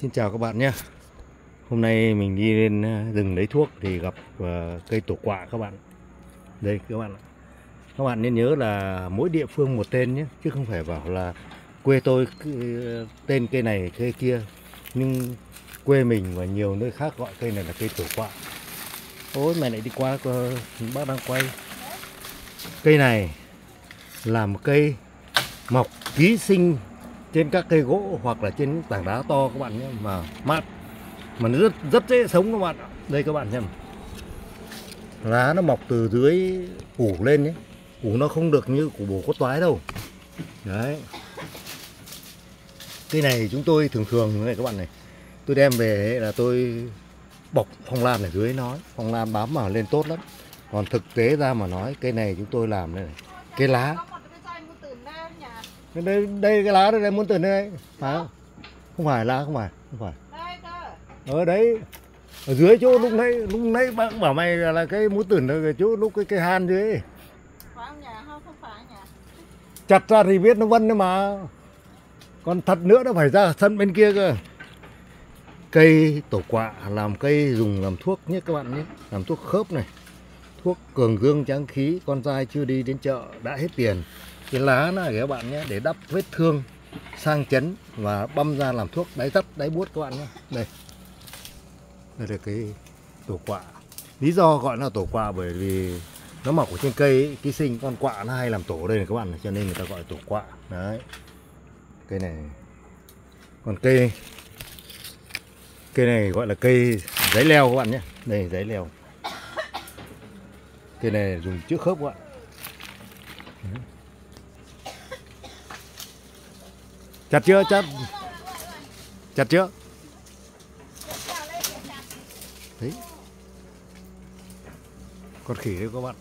Xin chào các bạn nhé. Hôm nay mình đi lên à, rừng lấy thuốc thì gặp à, cây tổ quạ các bạn. Đây, các bạn ạ. Các bạn nên nhớ là mỗi địa phương một tên nhé, Chứ không phải bảo là quê tôi à, tên cây này, cây kia. Nhưng quê mình và nhiều nơi khác gọi cây này là cây tổ quạ. Ôi mày lại đi qua ờ, bác đang quay. Cây này là một cây mọc ký sinh trên các cây gỗ hoặc là trên những tảng đá to các bạn nhé, mà mát. Mà nó rất rất dễ sống các bạn ạ. đây các bạn xem. Lá nó mọc từ dưới củ lên nhé. Củ nó không được như củ bổ cốt toái đâu. Đấy. Cây này chúng tôi thường thường như này các bạn này. Tôi đem về là tôi bọc phong lan ở dưới nó phong lan bám vào lên tốt lắm. Còn thực tế ra mà nói cây này chúng tôi làm đây này. Cái lá Có một cái dây mua từ Nam nhà đây đây, cái lá đây, đây muốn từ đây. Phải không không phải lá không phải không phải. Ở đấy ở dưới chỗ lúc nãy lúc nãy bác bảo mày là, cái mút tưởng ở chỗ lúc cái cái han dưới. Chặt ra thì biết nó vân đấy mà. Còn thật nữa nó phải ra sân bên kia cơ. Cây tổ quạ làm cây dùng làm thuốc nhé các bạn nhé. Làm thuốc khớp này. Thuốc cường dương tráng khí con dai chưa đi đến chợ đã hết tiền cái lá này các bạn nhé để đắp vết thương sang chấn và băm ra làm thuốc đáy tắt đáy buốt các bạn nhé. Đây. Đây là cái tổ quạ. Lý do gọi là tổ quạ bởi vì nó mọc ở trên cây ấy, ký sinh con quạ nó hay làm tổ đây này các bạn này, cho nên người ta gọi tổ quạ. Đấy. Cây này. Còn cây cây này gọi là cây giấy leo các bạn nhé. Đây giấy leo. Cây này dùng chữa khớp các bạn. Chặt chưa? Chặt. Chặt chưa? Đấy con khỉ đấy các bạn.